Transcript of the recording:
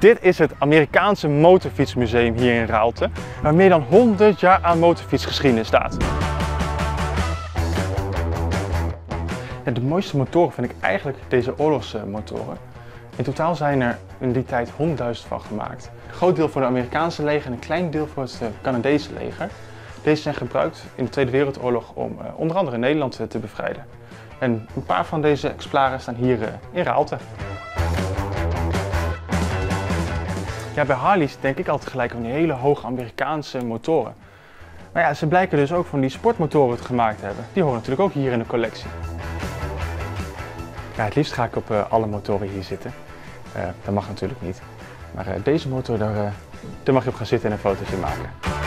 Dit is het Amerikaanse motorfietsmuseum hier in Raalte, waar meer dan 100 jaar aan motorfietsgeschiedenis staat. De mooiste motoren vind ik eigenlijk deze oorlogsmotoren. In totaal zijn er in die tijd 100.000 van gemaakt. Een groot deel voor het Amerikaanse leger en een klein deel voor het eh, Canadese leger. Deze zijn gebruikt in de Tweede Wereldoorlog om uh, onder andere Nederland uh, te bevrijden. En een paar van deze exemplaren staan hier in Raalte. Bij Harleys denk ik altijd gelijk aan die hele hoge Amerikaanse motoren. Maar ja, ze blijken dus ook van die sportmotoren te gemaakt hebben. Die horen natuurlijk ook hier in de collectie. Ja, het liefst ga ik op uh, alle motoren hier zitten. Uh, dat mag natuurlijk niet. Maar uh, deze motor, daar, daar mag je op gaan zitten en een fotootje maken.